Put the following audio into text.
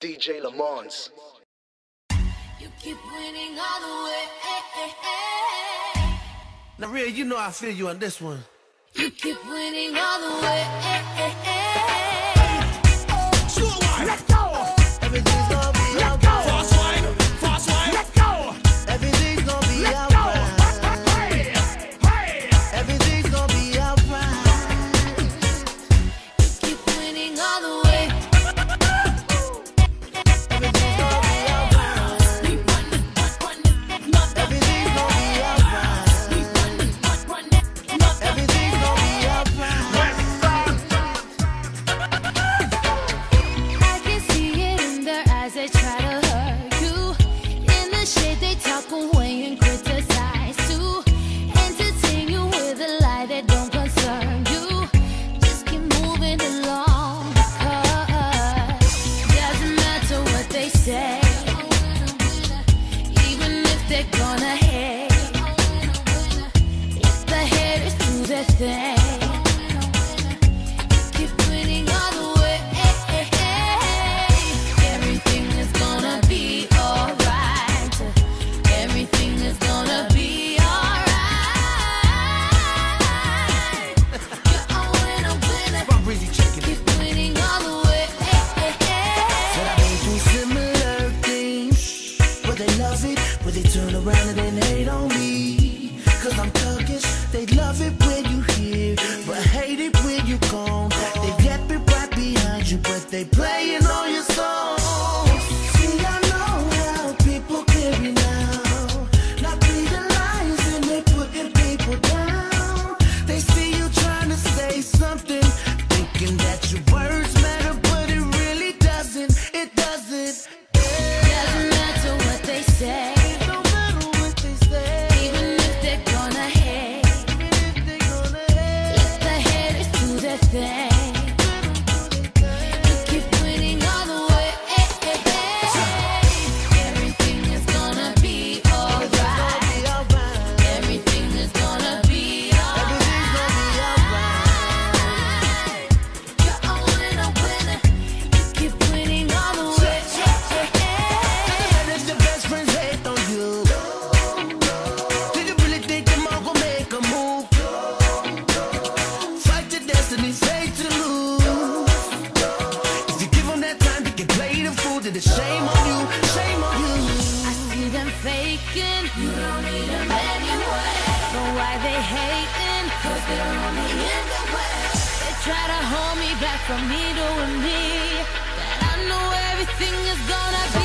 DJ Lamonnz. You keep winning all the way. Now, real, you know I feel you on this one. You keep winning all the way. winner, gonna hit. If the hair is through the thing. hate on me. Cause I'm Turkish, they love it when you're here But hate it when you're gone. They get it right behind you, but they play it. Shame on you, shame on you. I see them faking. You don't need them anyway. So why they hating? Cause they're only in the way. They try to hold me back from me doing me. But I know everything is gonna go.